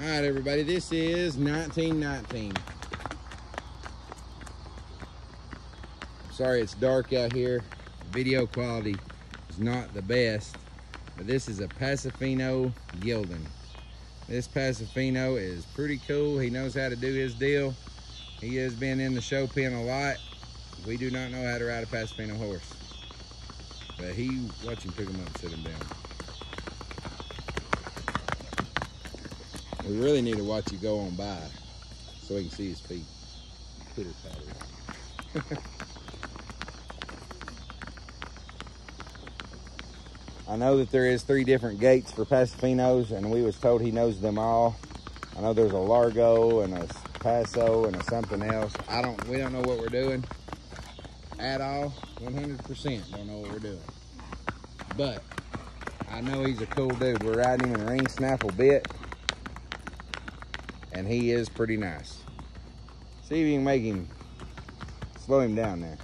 All right, everybody, this is 1919. Sorry it's dark out here. Video quality is not the best, but this is a Pasofino gelding. This Paso Fino is pretty cool. He knows how to do his deal. He has been in the show pen a lot. We do not know how to ride a Paso Fino horse. But he, watch him pick him up and sit him down. We really need to watch you go on by so we can see his feet. Pitter patter. I know that there is three different gaits for Paso Finos, and we was told he knows them all. I know there's a Largo and a Paso and a something else. I don't. We don't know what we're doing at all. 100% don't know what we're doing. But I know he's a cool dude. We're riding him in a ring snaffle bit, and he is pretty nice. See if you can make him slow him down there.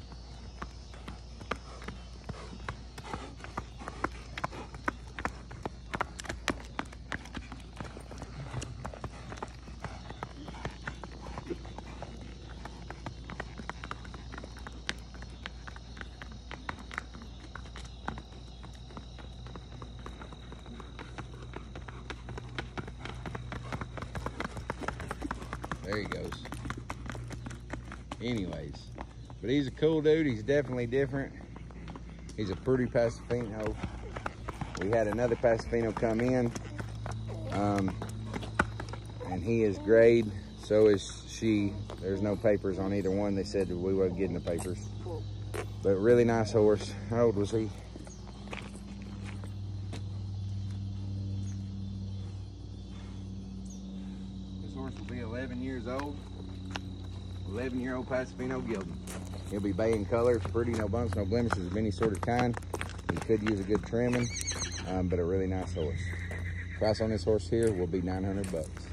There he goes. Anyways, but he's a cool dude. He's definitely different. He's a pretty Paso Fino. We had another Paso Fino come in, um, and he is grade. So is she. There's no papers on either one. They said we wasn't getting the papers. But really nice horse. How old was he? Will be 11 years old. 11 year old Pasofino gelding. He'll be bay in color, pretty, no bumps, no blemishes of any sort of kind. He could use a good trimming, um, but a really nice horse. Price on this horse here will be 900 bucks.